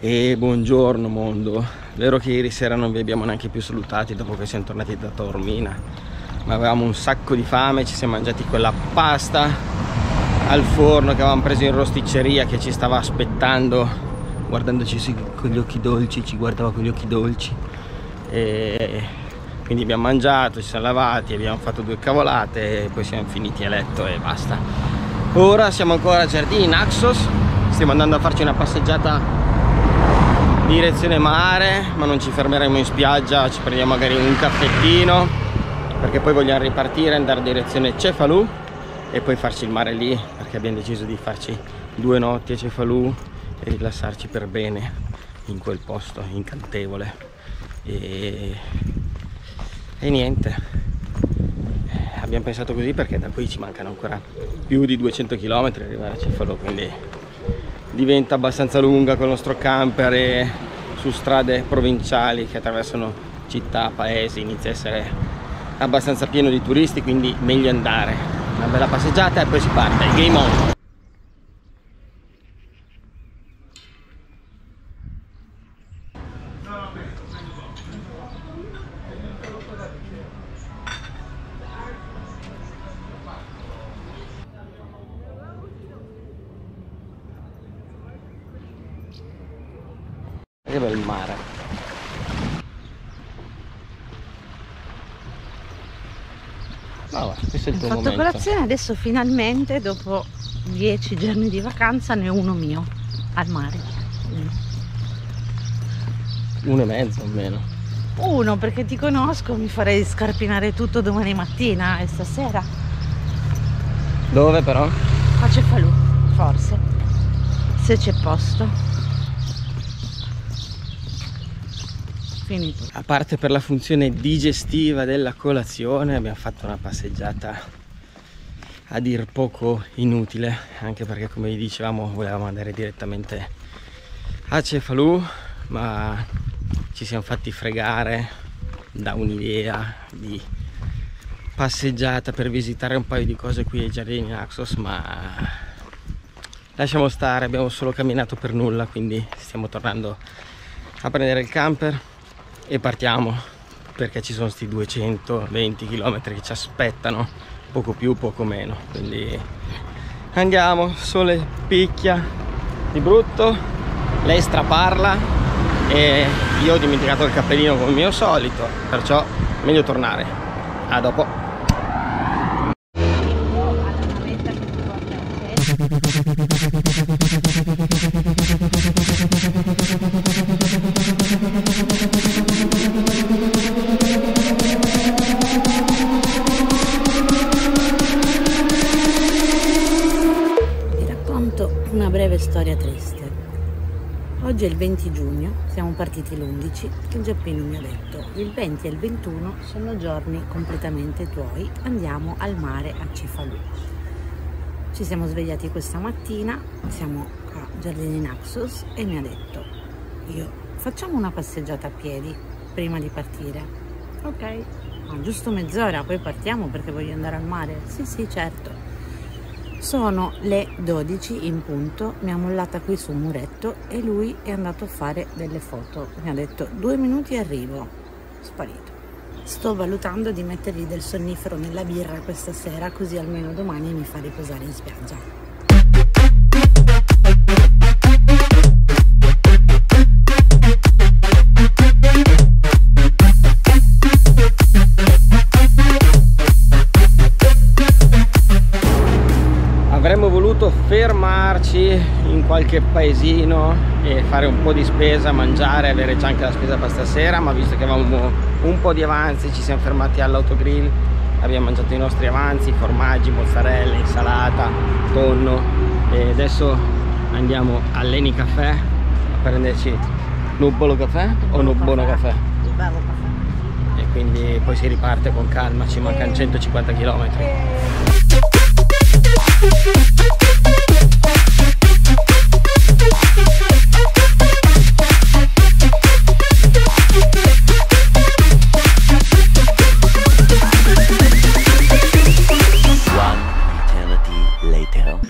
E buongiorno mondo. Vero che ieri sera non vi abbiamo neanche più salutati dopo che siamo tornati da Taormina, ma avevamo un sacco di fame, ci siamo mangiati quella pasta al forno che avevamo preso in rosticceria che ci stava aspettando, guardandoci con gli occhi dolci, ci guardava con gli occhi dolci. E quindi abbiamo mangiato, ci siamo lavati, abbiamo fatto due cavolate e poi siamo finiti a letto e basta. Ora siamo ancora a Giardini Naxos, stiamo andando a farci una passeggiata direzione mare ma non ci fermeremo in spiaggia ci prendiamo magari un caffettino perché poi vogliamo ripartire andare in direzione Cefalù e poi farci il mare lì perché abbiamo deciso di farci due notti a Cefalù e rilassarci per bene in quel posto incantevole. E, e niente. Abbiamo pensato così perché da qui ci mancano ancora più di 200 km arrivare a Cefalù quindi diventa abbastanza lunga con il nostro camper e su strade provinciali che attraversano città, paesi, inizia a essere abbastanza pieno di turisti, quindi meglio andare. Una bella passeggiata e poi si parte. Game on! Che bel mare. Questo è il tuo Ho fatto momento. colazione adesso finalmente dopo dieci giorni di vacanza ne ho uno mio al mare. Uno e mezzo almeno. Uno perché ti conosco, mi farei scarpinare tutto domani mattina e stasera. Dove però? A Cefalù, forse. Se c'è posto. Finito. A parte per la funzione digestiva della colazione, abbiamo fatto una passeggiata a dir poco inutile, anche perché come vi dicevamo volevamo andare direttamente a Cefalù, ma ci siamo fatti fregare da un'idea di passeggiata per visitare un paio di cose qui ai giardini Naxos, ma lasciamo stare, abbiamo solo camminato per nulla, quindi stiamo tornando a prendere il camper e partiamo perché ci sono questi 220 km che ci aspettano poco più poco meno quindi andiamo sole picchia di brutto lei straparla e io ho dimenticato il cappellino come mio solito perciò meglio tornare. A dopo una breve storia triste. Oggi è il 20 giugno, siamo partiti l'11 e Giappino mi ha detto il 20 e il 21 sono giorni completamente tuoi, andiamo al mare a Cefalù. Ci siamo svegliati questa mattina, siamo a Giardini Naxos e mi ha detto io facciamo una passeggiata a piedi prima di partire. Ok, ma giusto mezz'ora, poi partiamo perché voglio andare al mare. Sì, sì, certo. Sono le 12 in punto, mi ha mollata qui su un muretto e lui è andato a fare delle foto. Mi ha detto due minuti e arrivo, sparito. Sto valutando di mettergli del sonnifero nella birra questa sera così almeno domani mi fa riposare in spiaggia. Qualche paesino e fare un po' di spesa, mangiare, avere già anche la spesa per stasera, ma visto che avevamo un po' di avanzi ci siamo fermati all'autogrill, abbiamo mangiato i nostri avanzi, formaggi, mozzarella, insalata, tonno e adesso andiamo all'Eni Caffè a prenderci Nubbolo Caffè o Nubbono Caffè bello caffè. e quindi poi si riparte con calma, ci mancano 150 km.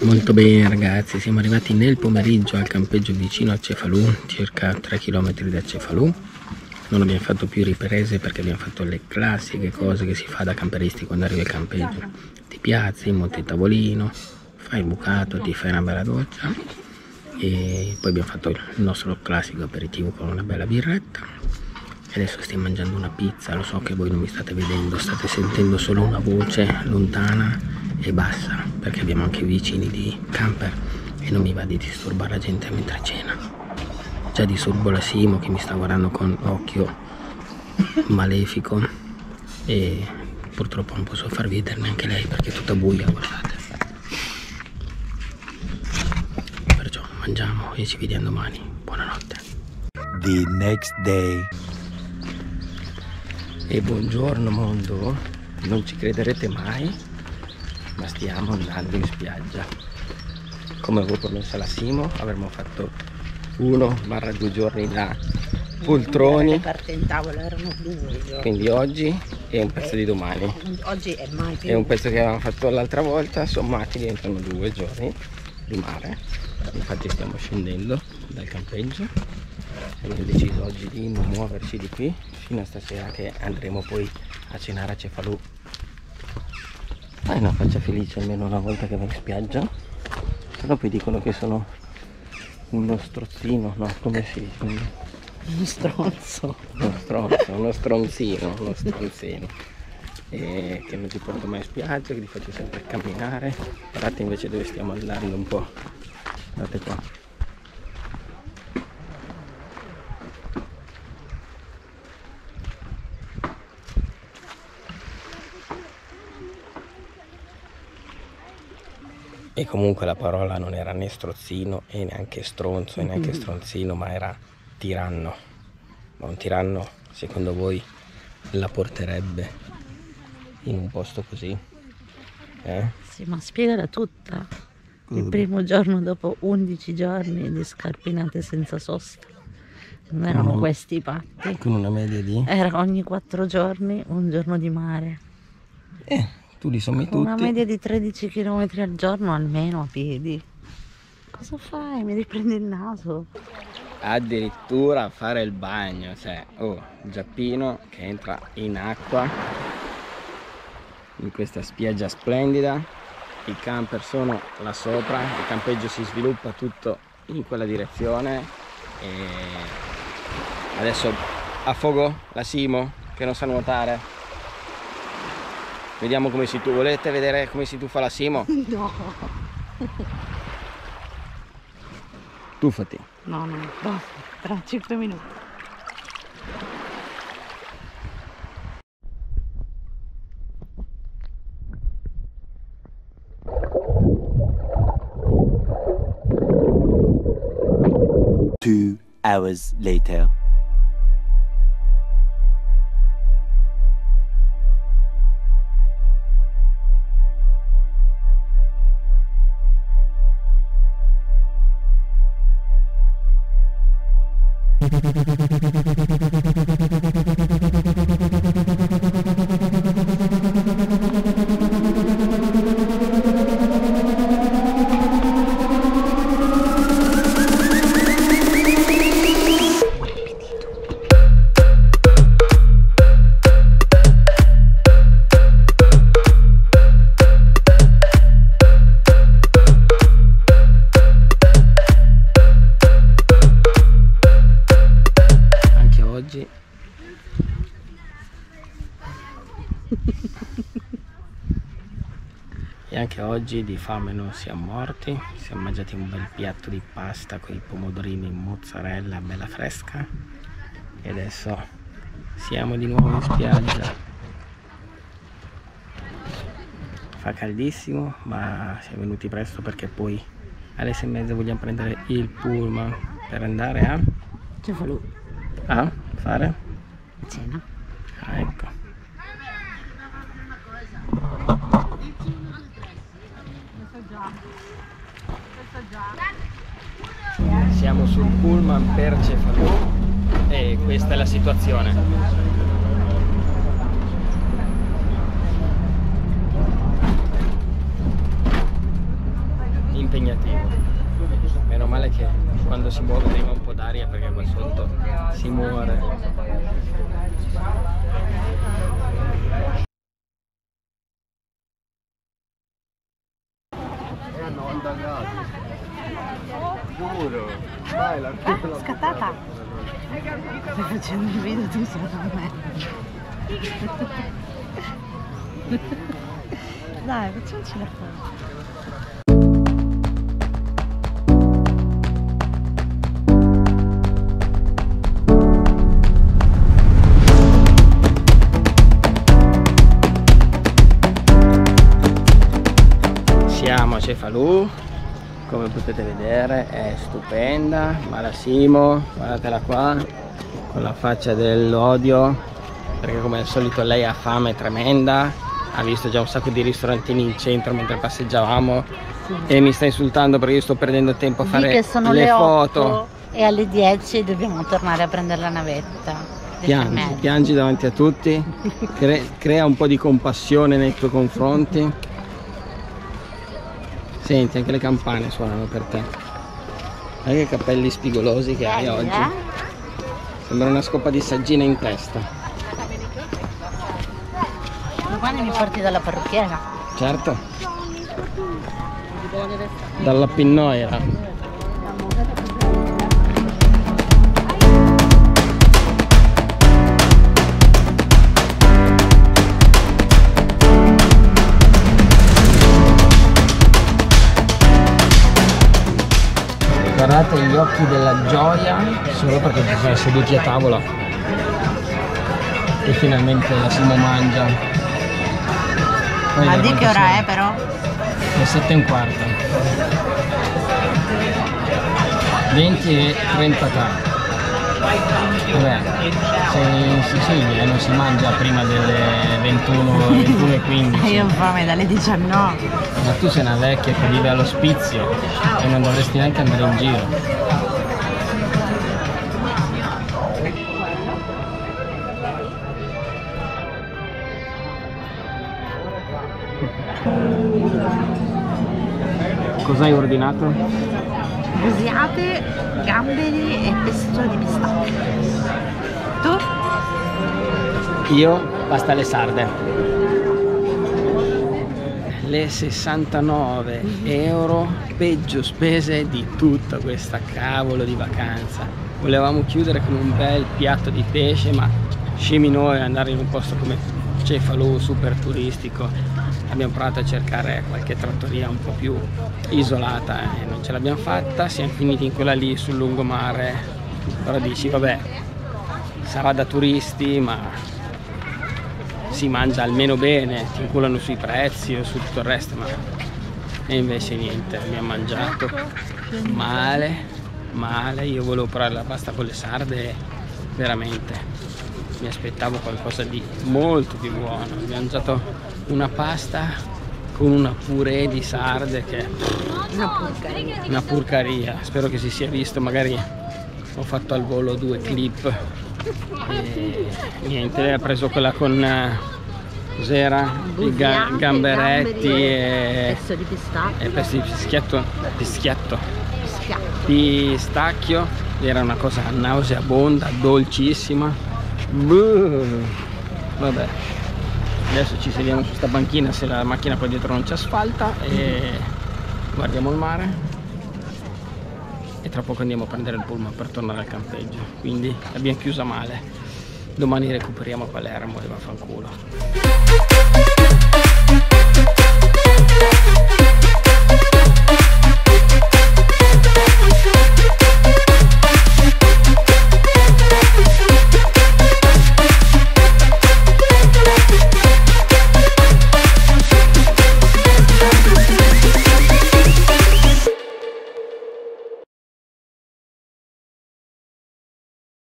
Molto bene ragazzi, siamo arrivati nel pomeriggio al campeggio vicino a Cefalù, circa 3 km da Cefalù. Non abbiamo fatto più riprese perché abbiamo fatto le classiche cose che si fa da camperisti quando arrivi al campeggio. Ti piazzi, monti il tavolino, fai il bucato, ti fai una bella doccia e poi abbiamo fatto il nostro classico aperitivo con una bella birretta. E adesso stiamo mangiando una pizza, lo so che voi non mi state vedendo, state sentendo solo una voce lontana e basta perché abbiamo anche vicini di camper e non mi va di disturbare la gente mentre cena. Già disturbo la Simo che mi sta guardando con occhio malefico e purtroppo non posso far vedere neanche lei perché è tutta buia guardate perciò mangiamo e ci vediamo domani. Buonanotte. The next day. E buongiorno mondo. Non ci crederete mai ma stiamo andando in spiaggia. Come avevo promesso alla Simo avremmo fatto uno barra due giorni da poltroni. Parte in tavola erano due quindi oggi e un pezzo di domani. Oggi è mai più. E un pezzo che avevamo fatto l'altra volta sommati diventano due giorni di mare infatti stiamo scendendo dal campeggio. Abbiamo deciso oggi di non muoverci di qui fino a stasera che andremo poi a cenare a Cefalù. Hai una faccia felice almeno una volta che vai in spiaggia. Però poi dicono che sono uno strozzino no? Come si dice? Uno stronzo. Uno stronzo uno stronzino uno stronzino. E che non ti porto mai in spiaggia che ti faccio sempre camminare. Guardate invece dove stiamo andando un po' guardate qua. E comunque la parola non era né strozzino e neanche stronzo e neanche stronzino ma era tiranno. Ma un tiranno secondo voi la porterebbe in un posto così? Eh? sì ma spiegala tutta il primo giorno dopo 11 giorni di scarpinate senza sosta non erano una, questi i patti con una media di? era ogni 4 giorni un giorno di mare eh tu li sommi tutti. Una media di 13 km al giorno almeno a piedi. Cosa fai? Mi riprendi il naso? Addirittura fare il bagno, cioè, oh, Giappino che entra in acqua in questa spiaggia splendida. I camper sono là sopra, il campeggio si sviluppa tutto in quella direzione e adesso affogo la Simo che non sa nuotare Vediamo come si tu. Volete vedere come si tuffa la Simo? No. Tuffati. No, no, basta. Tra 5 minuti. Hours later. Anche oggi di fame non siamo morti siamo mangiati un bel piatto di pasta con i pomodorini in mozzarella bella fresca. E adesso siamo di nuovo in spiaggia. Fa caldissimo ma siamo venuti presto perché poi alle sei e mezza vogliamo prendere il pullman per andare a Cefalù a fare? Cena. Ah, ecco Siamo sul pullman per Cefalù e questa è la situazione. Impegnativo. Meno male che quando si muove arriva un po' d'aria perché qua sotto si muore vai la Ah, scattata. Stai facendo il video tu secondo me. Dai, facciamoci la foto. siamo a Cefalù come potete vedere è stupenda. Malasimo guardatela qua con la faccia dell'odio perché come al solito lei ha fame tremenda. Ha visto già un sacco di ristorantini in centro mentre passeggiavamo. E mi sta insultando perché io sto perdendo tempo a fare le, le, foto. 8 e alle 10 dobbiamo tornare a prendere la navetta. Piangi, piangi davanti a tutti. Cre- crea un po' di compassione nei tuoi confronti senti anche le campane suonano per te. Guarda che capelli spigolosi che hai oggi. eh? sembra una scoppa di saggina in testa. Domani mi porti dalla parrucchiera. certo. Dalla pinnoira guardate gli occhi della gioia solo perché ci siamo seduti a tavola e finalmente la Simo mangia Poi Ma di che ora sono? è però? Le 7 e un quarto 20 e 33 Vabbè, sei in Sicilia e non si mangia prima delle 21, 21 e 15 Io ho fame dalle 19. Ma tu sei una vecchia che vive all'ospizio e non dovresti neanche andare in giro. Cosa hai ordinato? Busiate, gamberi e pesto di pistacchio. Tu? Io pasta alle sarde. Le 69 euro peggio spese di tutta questa cavolo di vacanza. Volevamo chiudere con un bel piatto di pesce, ma scemi noi andare in un posto come Cefalù, super turistico. Abbiamo provato a cercare qualche trattoria un po' più isolata e non ce l'abbiamo fatta. Siamo finiti in quella lì sul lungomare. Però dici, vabbè, sarà da turisti, ma si mangia almeno bene, ti inculano sui prezzi o su tutto il resto, ma e invece niente, abbiamo mangiato male, male, io volevo provare la pasta con le sarde, veramente, mi aspettavo qualcosa di molto più buono, abbiamo mangiato una pasta con una purè di sarde che è Una porcaria. una purcaria, spero che si sia visto, magari ho fatto al volo due clip e niente, lei ha preso quella con eh, cos'era? I ga- gamberetti e, Pesto di pistacchio. e pezzi di pistacchio, era una cosa nauseabonda, dolcissima. Buh. Vabbè, adesso ci sediamo su sta banchina se la macchina qua dietro non ci asfalta e guardiamo il mare. E tra poco andiamo a prendere il pullman per tornare al campeggio quindi l'abbiamo chiusa male. Domani recuperiamo Palermo e vaffanculo.